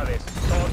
unidades. Todo